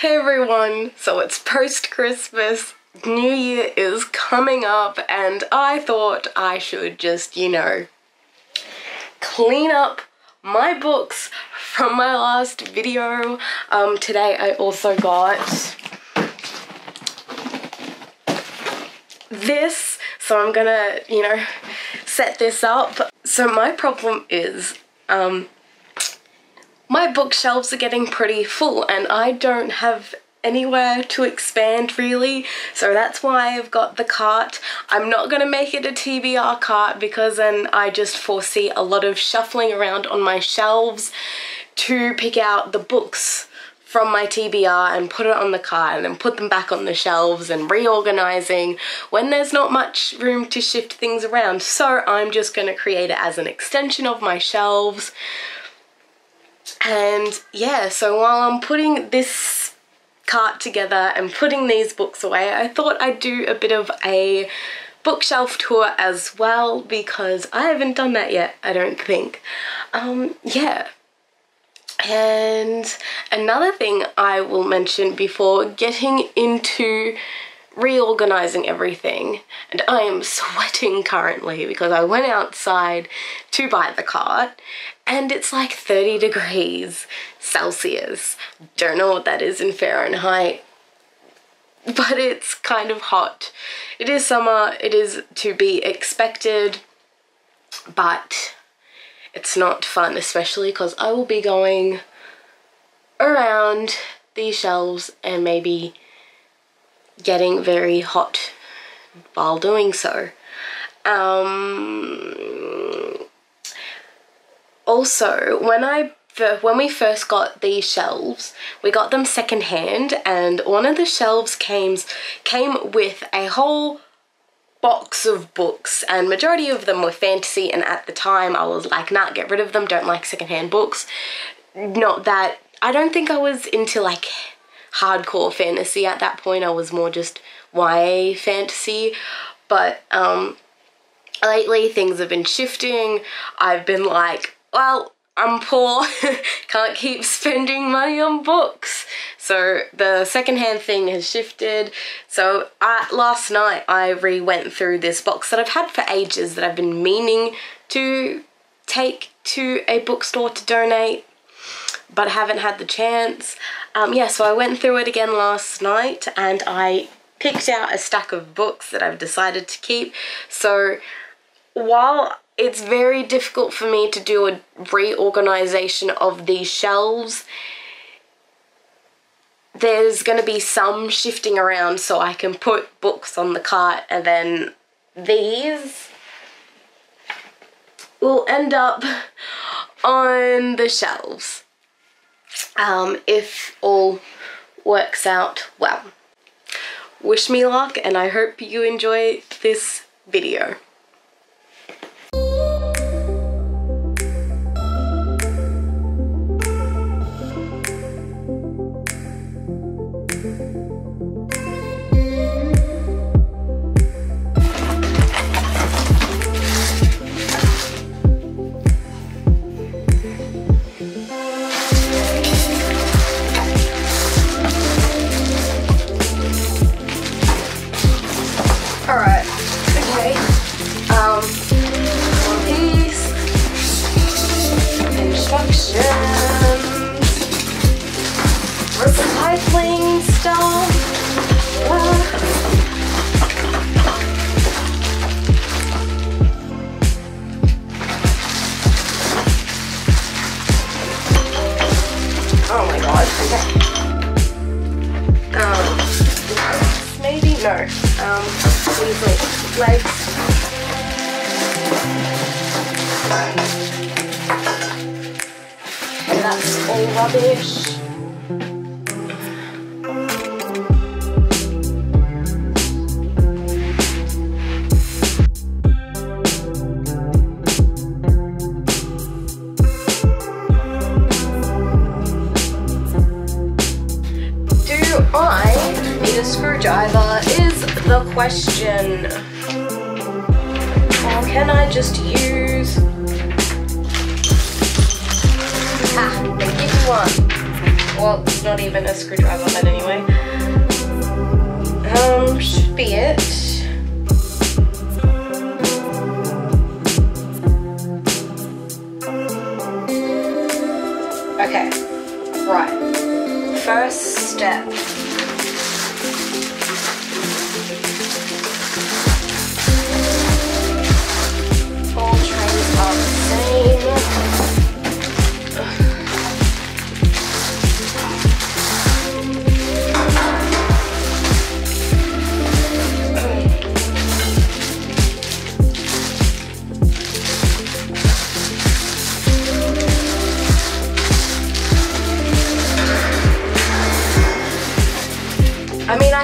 Hey everyone, so it's post Christmas, New Year is coming up, and I thought I should just, you know, clean up my books from my last video. Um, today I also got this, so I'm gonna, you know, set this up. So my problem is, um, my bookshelves are getting pretty full and I don't have anywhere to expand really so that's why I've got the cart. I'm not going to make it a TBR cart because then I just foresee a lot of shuffling around on my shelves to pick out the books from my TBR and put it on the cart and then put them back on the shelves and reorganizing when there's not much room to shift things around. So I'm just going to create it as an extension of my shelves and yeah, so while I'm putting this cart together and putting these books away, I thought I'd do a bit of a bookshelf tour as well because I haven't done that yet, I don't think. Um, yeah. And another thing I will mention before getting into reorganizing everything and I am sweating currently because I went outside to buy the cart and it's like 30 degrees Celsius. Don't know what that is in Fahrenheit, but it's kind of hot. It is summer, it is to be expected, but it's not fun, especially because I will be going around these shelves and maybe getting very hot while doing so. Um, also, when I when we first got these shelves, we got them secondhand, and one of the shelves came came with a whole box of books, and majority of them were fantasy. And at the time, I was like, "Nah, get rid of them. Don't like secondhand books." Not that I don't think I was into like hardcore fantasy at that point. I was more just YA fantasy, but um, lately things have been shifting. I've been like, well, I'm poor, can't keep spending money on books. So the secondhand thing has shifted. So last night I re-went through this box that I've had for ages that I've been meaning to take to a bookstore to donate but I haven't had the chance. Um, yeah, so I went through it again last night and I picked out a stack of books that I've decided to keep. So while it's very difficult for me to do a reorganization of these shelves. There's going to be some shifting around so I can put books on the cart and then these will end up on the shelves um, if all works out well. Wish me luck and I hope you enjoy this video. Not even a screwdriver, but anyway. Um, should be it. Okay, right. First step.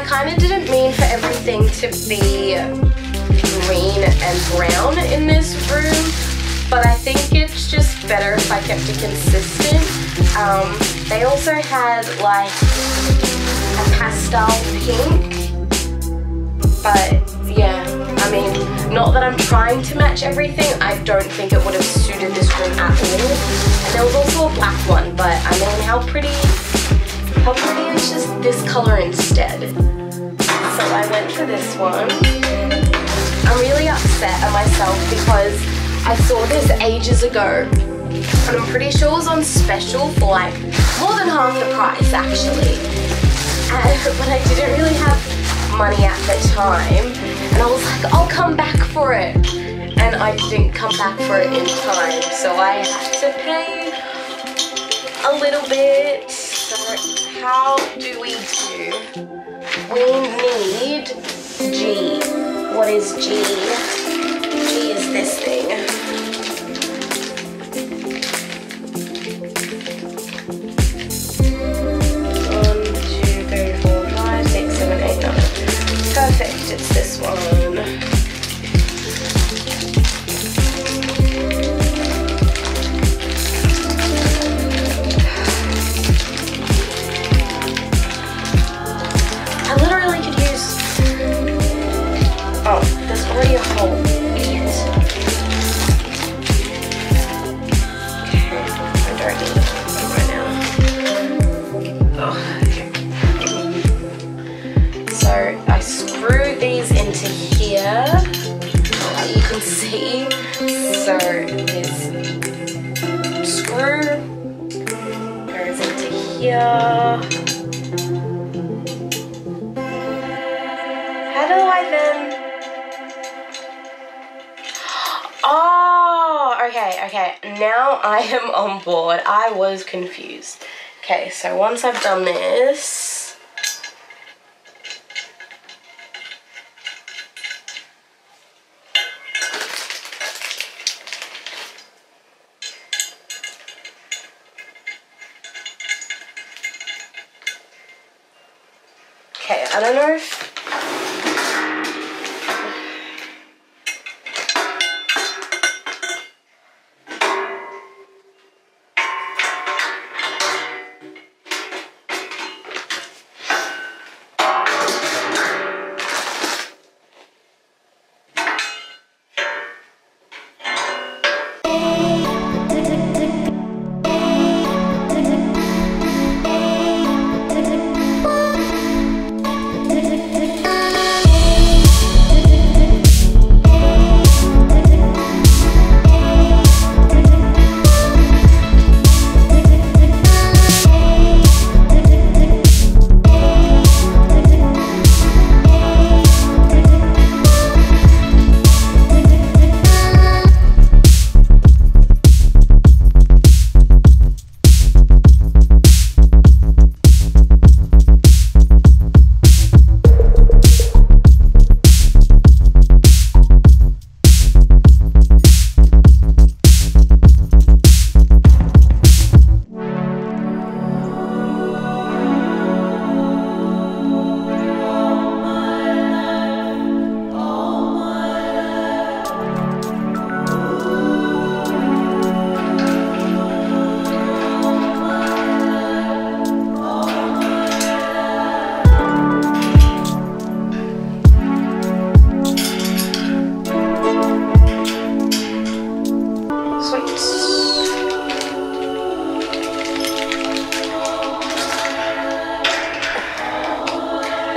Kind of didn't mean for everything to be green and brown in this room, but I think it's just better if I kept it consistent. Um, they also had like a pastel pink, but yeah, I mean, not that I'm trying to match everything, I don't think it would have suited this room at all. And there was also a black one, but I mean, how pretty how pretty is just this color instead? Went for this one. I'm really upset at myself because I saw this ages ago and I'm pretty sure it was on special for like more than half the price actually. And, but I didn't really have money at the time and I was like, I'll come back for it. And I didn't come back for it in time, so I had to pay a little bit. So how do we do? We need G. What is G? G is this thing. One, two, three, four, five, six, seven, eight, nine. Perfect, it's this one. Now I am on board. I was confused. Okay, so once I've done this,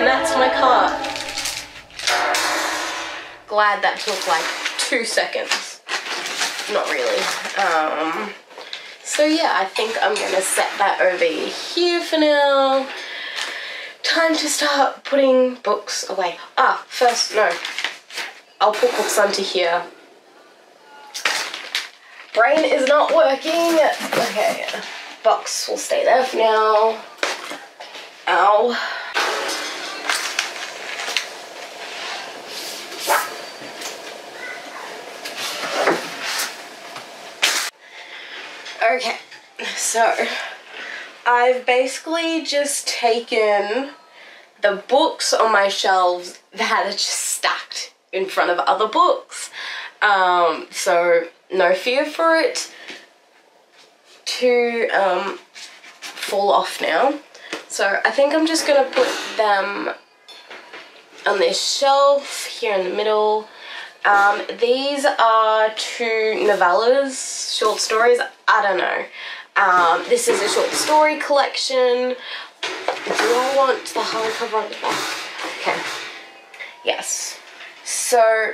that's my cart. Glad that took like two seconds. Not really. Um, so yeah, I think I'm gonna set that over here for now. Time to start putting books away. Ah, first, no. I'll put books onto here. Brain is not working. Okay, box will stay there for now. Ow. Okay, so I've basically just taken the books on my shelves that are just stacked in front of other books. Um, so no fear for it to um, fall off now. So I think I'm just gonna put them on this shelf here in the middle. Um, these are two novellas, short stories, I don't know. Um, this is a short story collection. Do I want the hardcover on the back? Okay. Yes. So,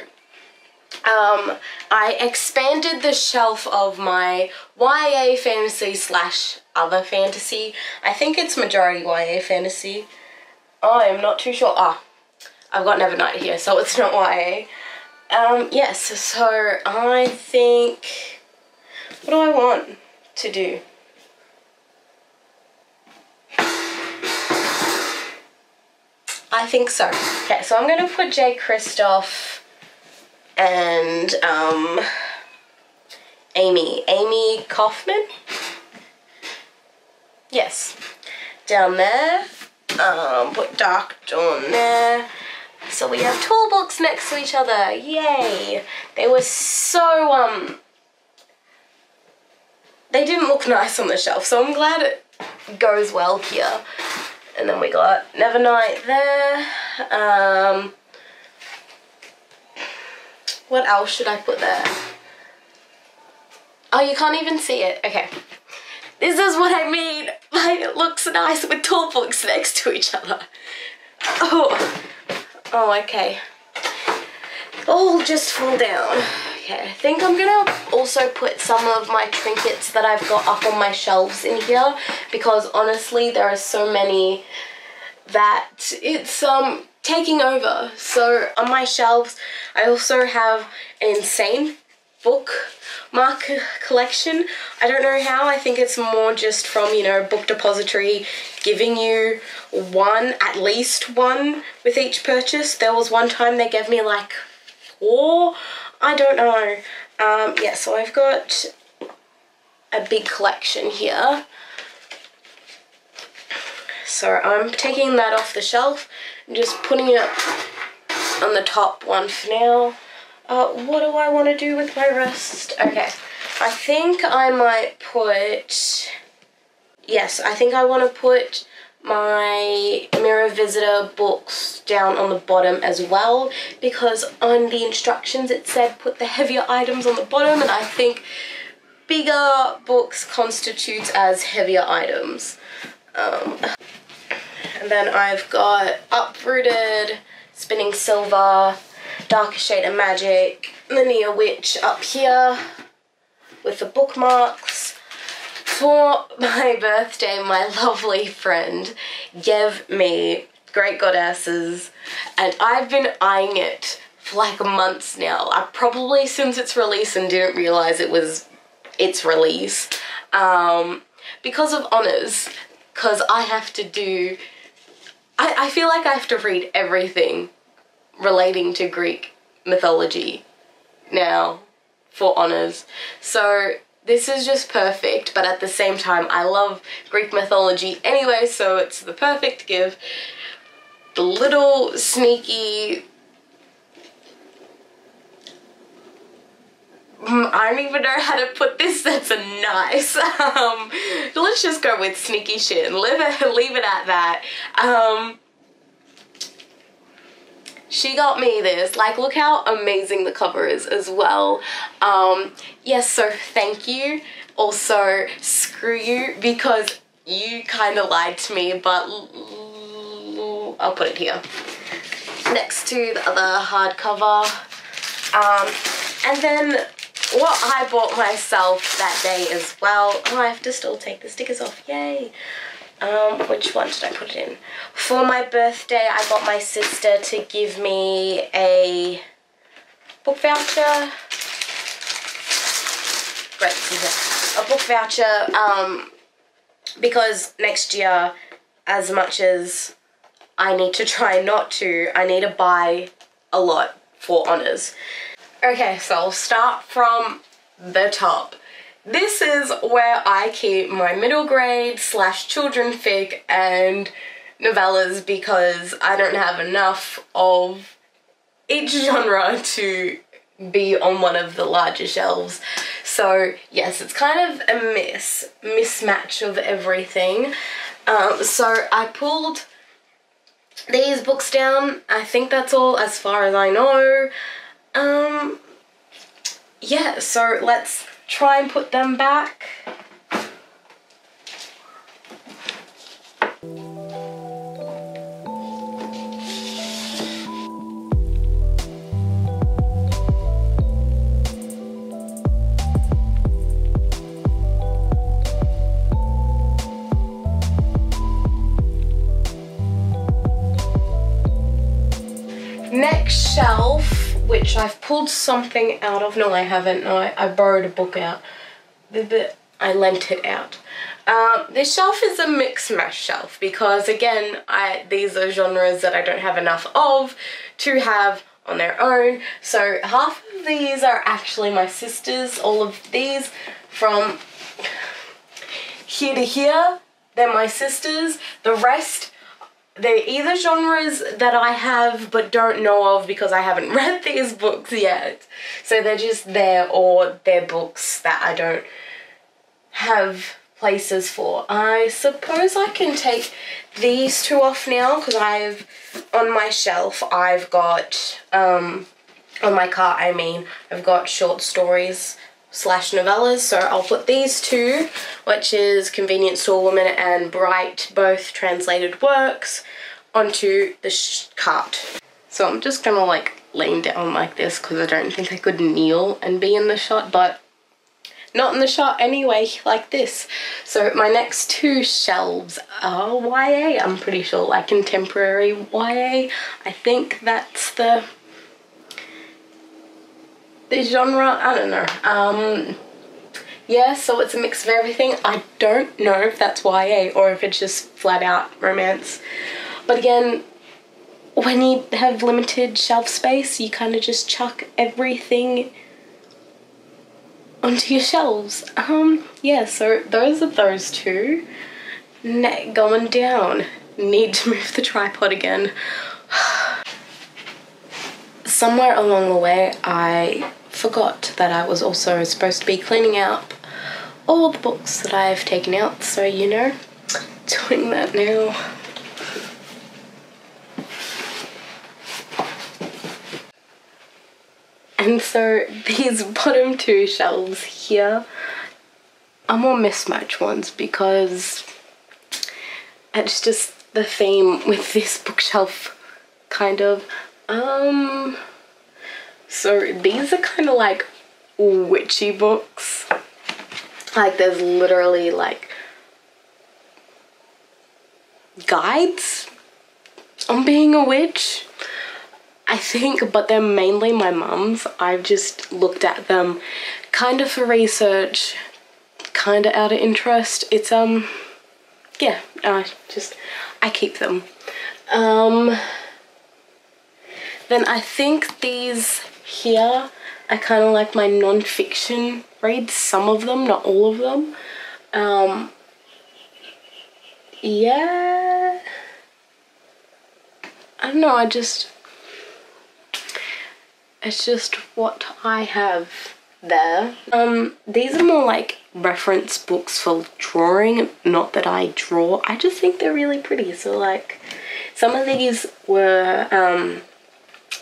um, I expanded the shelf of my YA fantasy slash other fantasy. I think it's majority YA fantasy. I am not too sure. Ah, I've got Nevernight here, so it's not YA. Um, yes, so I think, what do I want to do? I think so. Okay, so I'm going to put Jay Kristoff and um, Amie. Amie Kaufman? Yes. Down there. Um, put Dark Dawn there. So we have toolbox next to each other. Yay! They were so, um... They didn't look nice on the shelf, so I'm glad it goes well here. And then we got Nevernight there. Um, what else should I put there? Oh, you can't even see it. Okay. This is what I mean. Like, it looks nice with tool books next to each other. Oh. Oh, okay. All just fall down. Okay, I think I'm gonna also put some of my trinkets that I've got up on my shelves in here because honestly there are so many that it's um taking over. So on my shelves I also have an insane book mark collection. I don't know how, I think it's more just from, you know, Book Depository giving you one, at least one with each purchase. There was one time they gave me like four, I don't know. Um, yeah, so I've got a big collection here. So I'm taking that off the shelf and just putting it on the top one for now. Uh, what do I want to do with my rest? Okay, I think I might put, yes, I think I want to put my Mirror Visitor books down on the bottom as well because on the instructions it said put the heavier items on the bottom and I think bigger books constitutes as heavier items. Um, and then I've got Uprooted, Spinning Silver, Darker Shade of Magic, the Near Witch up here with the bookmarks. For my birthday, my lovely friend gave me Great Goddesses and I've been eyeing it for like months now. I probably since its release and didn't realize it was its release um, because of honors because I have to do I, I feel like I have to read everything relating to Greek mythology now for honors. So this is just perfect, but at the same time, I love Greek mythology anyway, so it's the perfect give. The little sneaky mm, I don't even know how to put this that's a nice. Um, let's just go with sneaky shit and leave it, leave it at that. Um, she got me this like look how amazing the cover is as well um yes so thank you also screw you because you kind of lied to me but I'll, I'll put it here next to the other hardcover. Um, and then what I bought myself that day as well. Oh, I have to still take the stickers off. Yay. Um, which one did I put it in? For my birthday, I got my sister to give me a book voucher. Great, a book voucher, um, because next year, as much as I need to try not to, I need to buy a lot for honours. Okay, so I'll start from the top. This is where I keep my middle grade slash children fic and novellas because I don't have enough of each genre to be on one of the larger shelves. So yes, it's kind of a miss, mismatch of everything. Um, so I pulled these books down. I think that's all as far as I know. Um, yeah, so let's try and put them back. Which I've pulled something out of. No, I haven't. No, I, I borrowed a book out. But I lent it out. Um, this shelf is a mix mash shelf because again, I these are genres that I don't have enough of to have on their own. So half of these are actually my sister's. All of these from here to here, they're my sister's. The rest they're either genres that I have but don't know of because I haven't read these books yet. So they're just there or they're books that I don't have places for. I suppose I can take these two off now because I've, on my shelf, I've got, um, on my cart I mean, I've got short stories slash novellas. So I'll put these two, which is Convenience Store Woman and Bright, both translated works, onto the cart. So I'm just gonna like lean down like this because I don't think I could kneel and be in the shot, but not in the shot anyway, like this. So my next two shelves are YA, I'm pretty sure, like contemporary YA. I think that's the the genre, I don't know. Um, yeah, so it's a mix of everything. I don't know if that's YA or if it's just flat out romance. But again, when you have limited shelf space, you kind of just chuck everything onto your shelves. Um, yeah, so those are those two. Net going down. Need to move the tripod again. Somewhere along the way, I forgot that I was also supposed to be cleaning out all the books that I've taken out, so you know, doing that now. And so these bottom two shelves here are more mismatch ones because it's just the theme with this bookshelf kind of. Um, so these are kind of like witchy books. Like there's literally like guides on being a witch. I think, but they're mainly my mum's. I've just looked at them kind of for research, kind of out of interest. It's, um, yeah, I just, I keep them. Um, then I think these here I kind of like my non-fiction reads, some of them, not all of them. Um, yeah, I don't know, I just, it's just what I have there. Um, these are more like reference books for drawing, not that I draw. I just think they're really pretty. So like, some of these were um,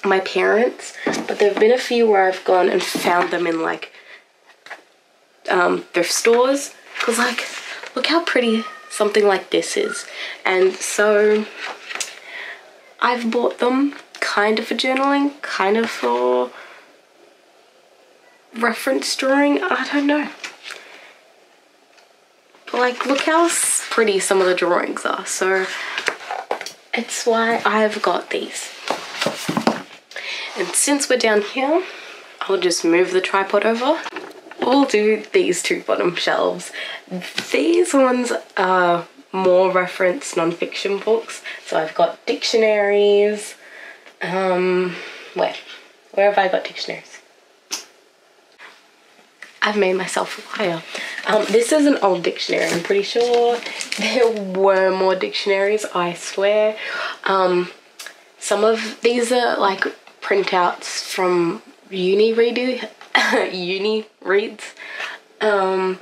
my parents, but there have been a few where I've gone and found them in like um, thrift stores. Cause like, look how pretty something like this is. And so I've bought them kind of for journaling, kind of for reference drawing. I don't know. But like, look how pretty some of the drawings are. So it's why I've got these. And since we're down here, I'll just move the tripod over. We'll do these two bottom shelves. These ones are more reference non-fiction books. So I've got dictionaries. Um, where? Where have I got dictionaries? I've made myself a liar. Um, this is an old dictionary. I'm pretty sure there were more dictionaries, I swear. Um, some of these are like printouts from uni reader, uni reads. Um,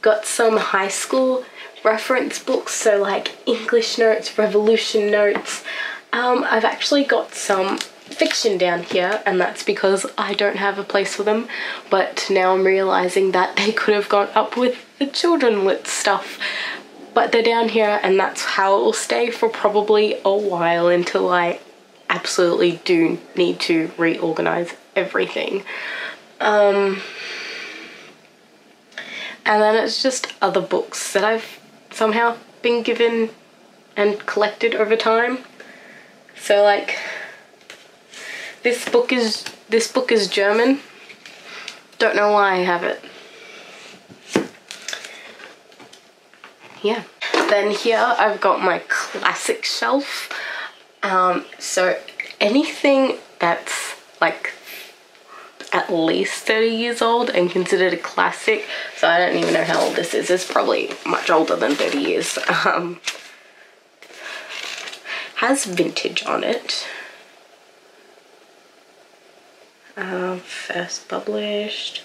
got some high school reference books, so like English notes, revolution notes. Um, I've actually got some fiction down here and that's because I don't have a place for them but now I'm realizing that they could have gone up with the children lit stuff but they're down here and that's how it will stay for probably a while until I absolutely do need to reorganize everything um, and then it's just other books that I've somehow been given and collected over time so like this book is this book is German. Don't know why I have it. Yeah. Then here I've got my classic shelf. Um, so anything that's like at least 30 years old and considered a classic, so I don't even know how old this is, it's probably much older than 30 years, um, has vintage on it. Uh, first published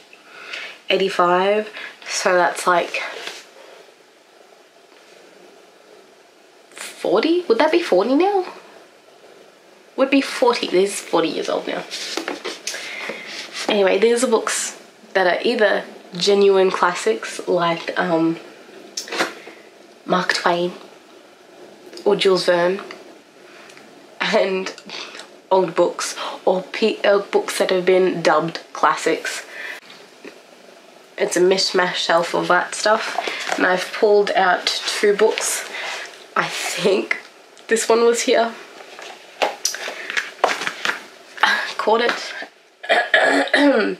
85 so that's like 40 would that be 40 now would be 40 this is 40 years old now anyway these are books that are either genuine classics like um, Mark Twain or Jules Verne and old books or uh, books that have been dubbed classics. It's a mishmash shelf of that stuff and I've pulled out two books. I think this one was here. Caught it.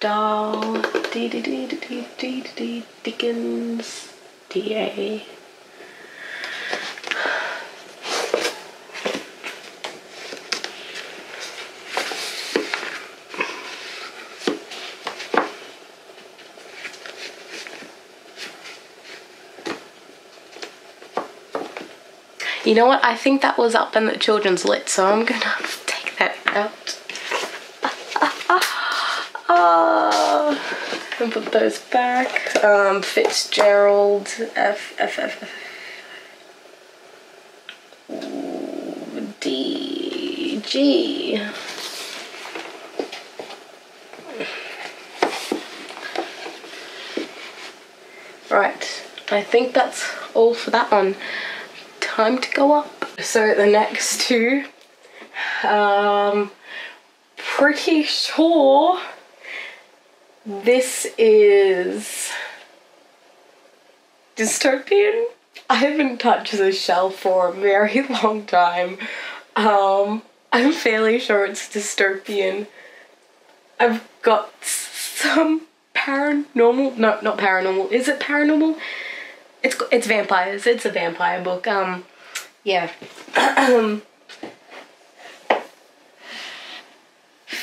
Dahl, D D D D D D Dickens, D A. You know what? I think that was up in the children's lit, so I'm gonna take that out. And put those back. Um, Fitzgerald, F, F, F, F. D, G. Right, I think that's all for that one time to go up. So the next two, um, pretty sure this is dystopian. I haven't touched this shelf for a very long time. Um, I'm fairly sure it's dystopian. I've got some paranormal, no, not paranormal, is it paranormal? It's it's vampires. It's a vampire book. Um, yeah.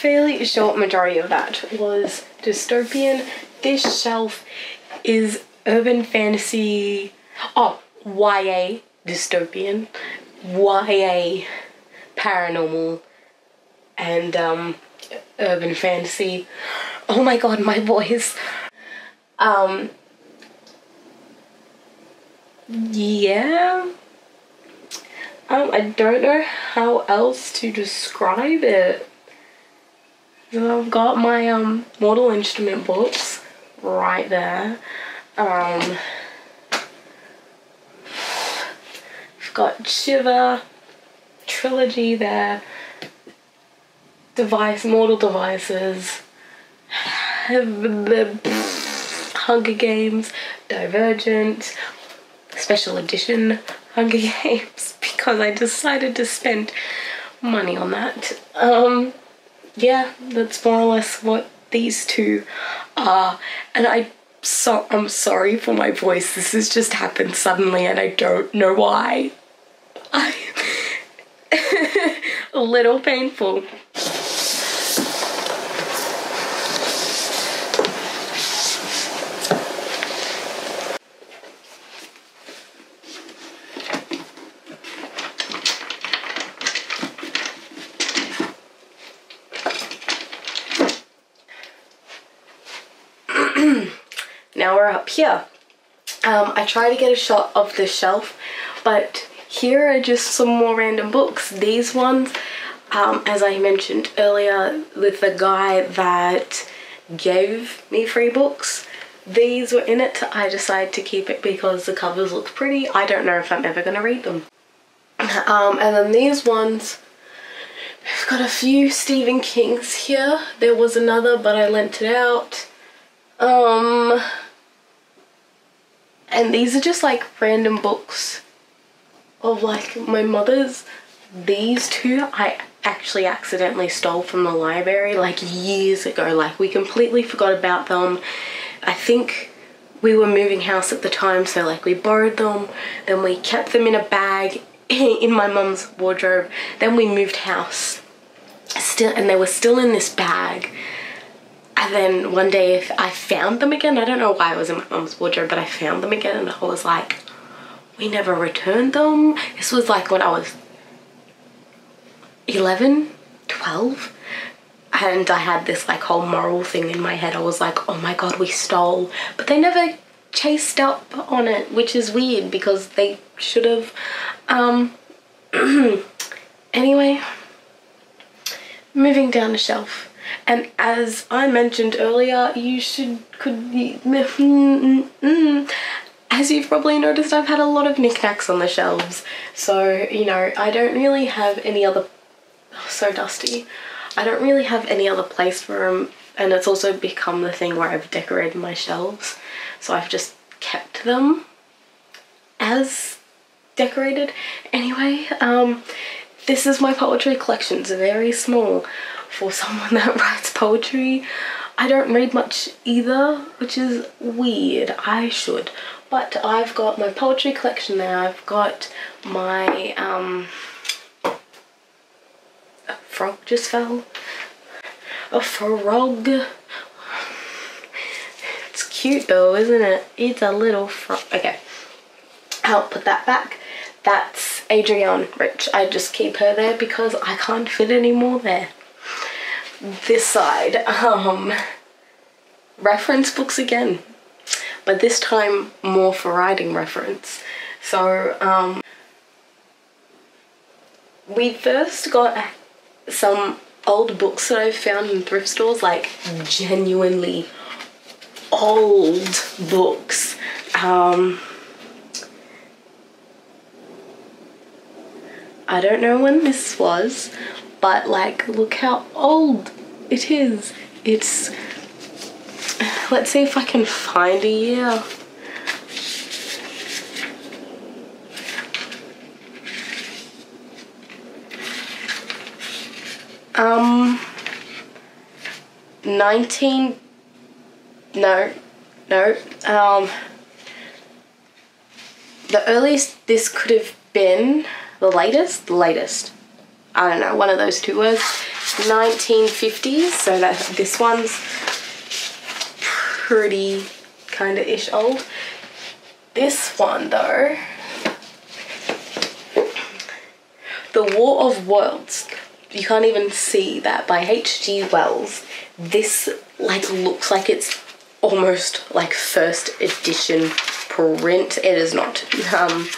fairly short majority of that was dystopian. This shelf is urban fantasy. Oh, YA dystopian, YA paranormal, and um, urban fantasy. Oh my god, my voice. Um, yeah. Um, I don't know how else to describe it. So I've got my um Mortal Instrument books right there. Um, I've got Shiver, trilogy there. Device, Mortal Devices, the Hunger Games, Divergent, Special Edition Hunger Games because I decided to spend money on that. Um, yeah, that's more or less what these two are. And I so I'm sorry for my voice. This has just happened suddenly and I don't know why. I a little painful. now we're up here. Um, I try to get a shot of the shelf, but here are just some more random books. These ones, um, as I mentioned earlier with the guy that gave me free books, these were in it. I decided to keep it because the covers look pretty. I don't know if I'm ever going to read them. Um, and then these ones, I've got a few Stephen Kings here. There was another, but I lent it out. Um, and these are just like random books of like my mother's. These two I actually accidentally stole from the library like years ago. Like we completely forgot about them. I think we were moving house at the time so like we borrowed them then we kept them in a bag in my mum's wardrobe then we moved house still and they were still in this bag and then one day I found them again I don't know why I was in my mum's wardrobe but I found them again and I was like we never returned them this was like when I was 11 12 and I had this like whole moral thing in my head. I was like, oh my god, we stole. But they never chased up on it, which is weird because they should have. Um, anyway, moving down the shelf. And as I mentioned earlier, you should could as you've probably noticed, I've had a lot of knickknacks on the shelves. So, you know, I don't really have any other... Oh, so dusty. I don't really have any other place for them and it's also become the thing where I've decorated my shelves so I've just kept them as decorated anyway um this is my poetry collection it's very small for someone that writes poetry I don't read much either which is weird I should but I've got my poetry collection there I've got my um frog just fell. A frog. It's cute though, isn't it? It's a little frog. Okay, I'll put that back. That's Adrienne Rich. I just keep her there because I can't fit any more there. This side, um, reference books again, but this time more for writing reference. So, um, we first got some old books that I've found in thrift stores, like genuinely old books. Um, I don't know when this was, but like, look how old it is. It's, let's see if I can find a year. Um, 19, no, no, um, the earliest this could have been, the latest, the latest, I don't know, one of those two words, 1950s, so that this one's pretty kind of ish old. This one though, The War of Worlds you can't even see that by H.G. Wells. This like looks like it's almost like first edition print. It is not. Um,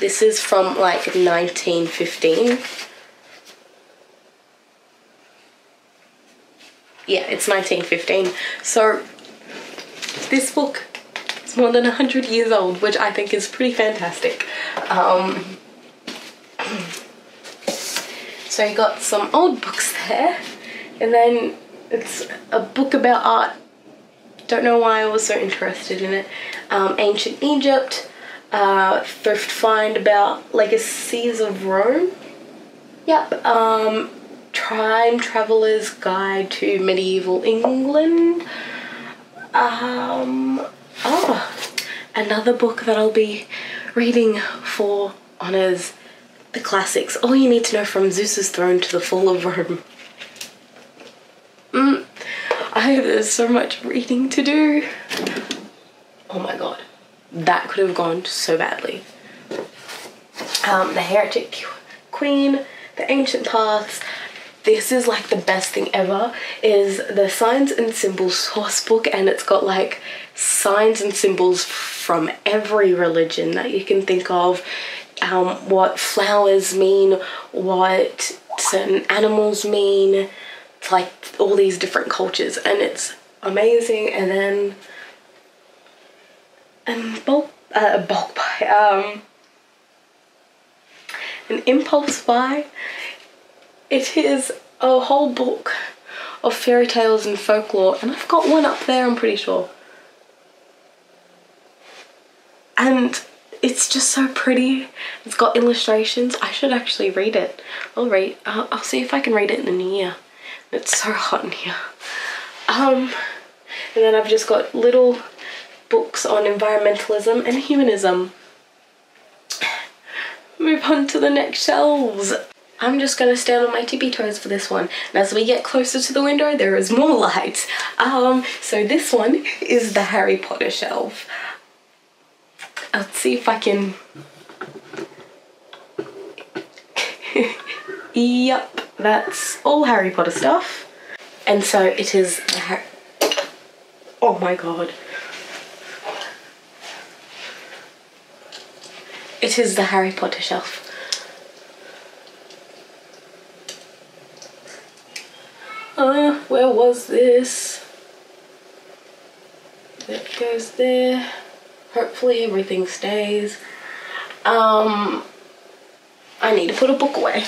this is from like 1915. Yeah, it's 1915. So this book is more than 100 years old, which I think is pretty fantastic. Um, so you got some old books there, and then it's a book about art. Don't know why I was so interested in it. Um, Ancient Egypt, uh, thrift find about legacies of Rome. Yep. Um, Time Traveler's Guide to Medieval England. Um, oh, another book that I'll be reading for honours the classics. All you need to know from Zeus's throne to the fall of Rome. Mm, I have there's so much reading to do. Oh my god, that could have gone so badly. Um, the Heretic Queen, The Ancient Paths, this is like the best thing ever is the signs and symbols source book and it's got like signs and symbols from every religion that you can think of. Um, what flowers mean what certain animals mean it's like all these different cultures and it's amazing. And then and bulk uh, bulk buy um an impulse buy it is a whole book of fairy tales and folklore, and I've got one up there, I'm pretty sure. And it's just so pretty. It's got illustrations. I should actually read it. I'll read. I'll, I'll see if I can read it in the new year. It's so hot in here. Um, and then I've just got little books on environmentalism and humanism. Move on to the next shelves. I'm just gonna stand on my tippy toes for this one. And as we get closer to the window, there is more light. Um, so this one is the Harry Potter shelf. Let's see if I can... yep, that's all Harry Potter stuff. And so it is. Oh my god. It is the Harry Potter shelf. Uh, where was this? That goes there. Hopefully everything stays. Um, I need to put a book away.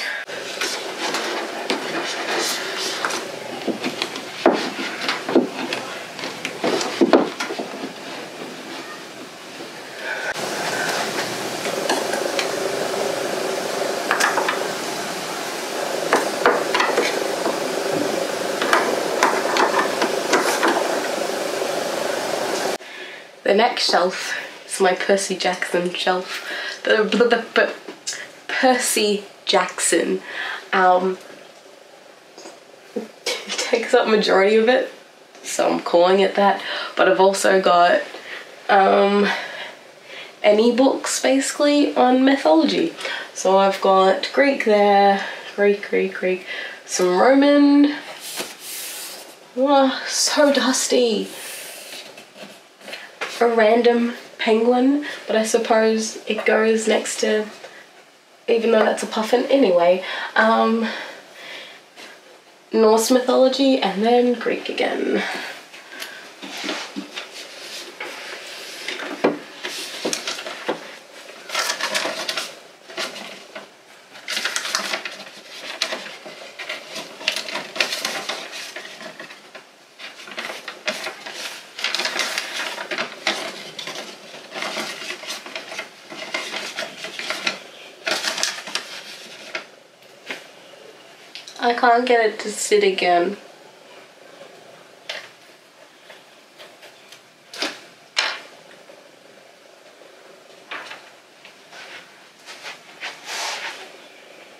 Next shelf is my Percy Jackson shelf. The, Percy Jackson um, takes up majority of it, so I'm calling it that. But I've also got um, any books basically on mythology. So I've got Greek there, Greek, Greek, Greek, some Roman. Oh, so dusty a random penguin, but I suppose it goes next to, even though that's a puffin anyway, um, Norse mythology and then Greek again. I can't get it to sit again.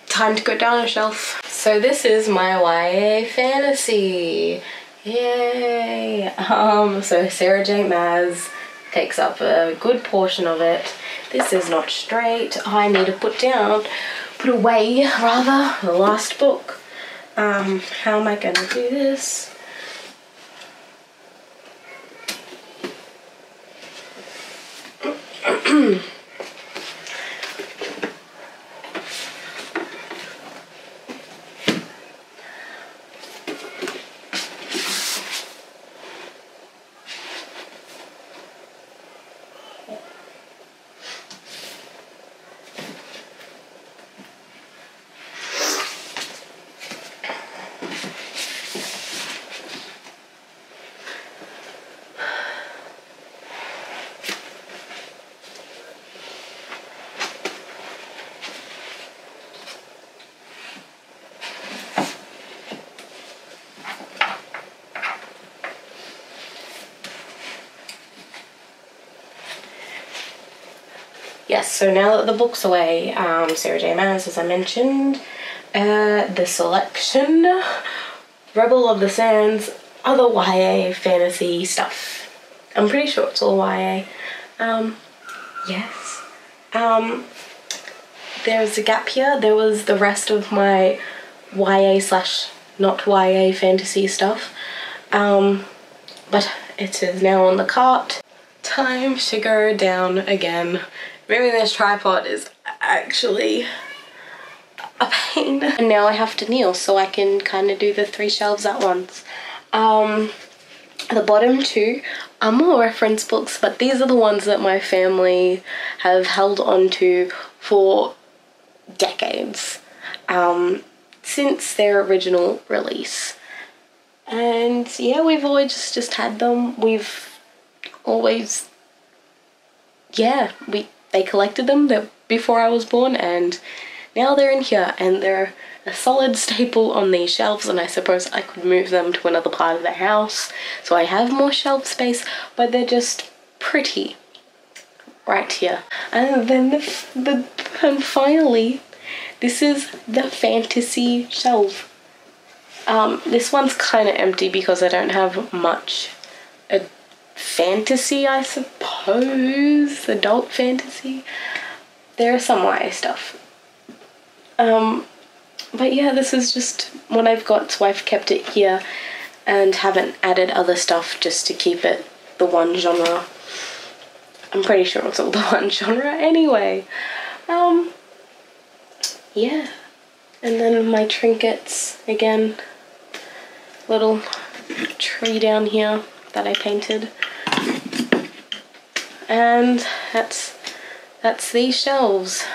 Time to go down a shelf. So this is my YA fantasy. Yay! Um, so Sarah J Maas takes up a good portion of it. This is not straight. I need to put down, put away rather, the last book. Um, how am I gonna do this? Yes, so now that the book's away, um, Sarah J. Maas, as I mentioned, uh, the selection, Rebel of the Sands, other YA fantasy stuff. I'm pretty sure it's all YA. Um, yes. Um, there's a gap here. There was the rest of my YA slash not YA fantasy stuff. Um, but it is now on the cart. Time to go down again. Moving this tripod is actually a pain. And now I have to kneel so I can kind of do the three shelves at once. Um, the bottom two are more reference books, but these are the ones that my family have held on to for decades um, since their original release. And yeah, we've always just, just had them. We've always, yeah, we they collected them before I was born, and now they're in here, and they're a solid staple on these shelves and I suppose I could move them to another part of the house so I have more shelf space but they're just pretty right here. And then the, the and finally this is the fantasy shelf. Um, this one's kind of empty because I don't have much fantasy I suppose adult fantasy there are some YA stuff um, but yeah, this is just what I've got, so I've kept it here and haven't added other stuff just to keep it the one genre. I'm pretty sure it's all the one genre anyway. Um, yeah. And then my trinkets, again, little tree down here that I painted. And that's, that's these shelves.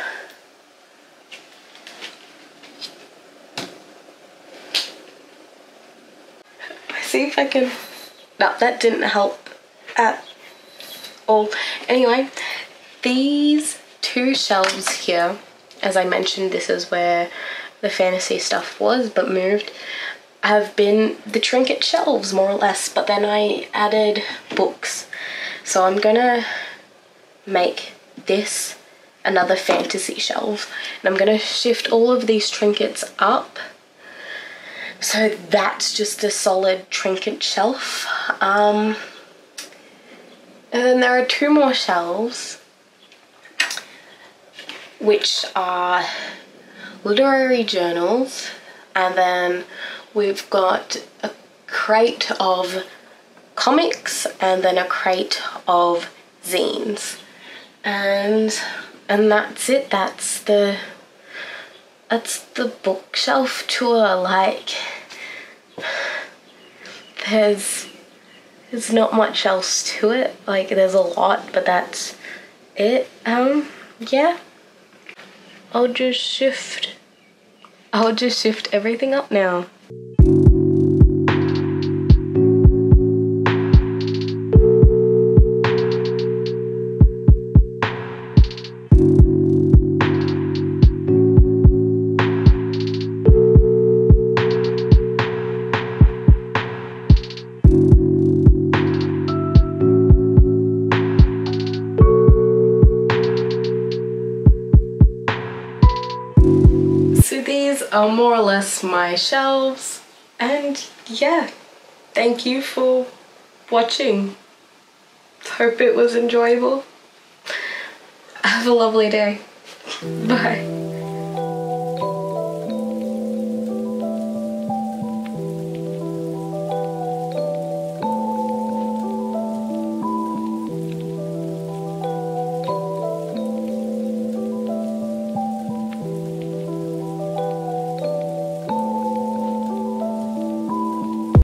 see if I can... No, that didn't help at all. Anyway, these two shelves here, as I mentioned, this is where the fantasy stuff was, but moved, have been the trinket shelves, more or less, but then I added books. So I'm gonna make this another fantasy shelf, and I'm gonna shift all of these trinkets up so that's just a solid trinket shelf. Um, and then there are two more shelves, which are literary journals. And then we've got a crate of comics and then a crate of zines. And and that's it. That's the that's the bookshelf tour like there's there's not much else to it. Like there's a lot but that's it. Um yeah. I'll just shift I'll just shift everything up now my shelves. And yeah thank you for watching. Hope it was enjoyable. Have a lovely day. Bye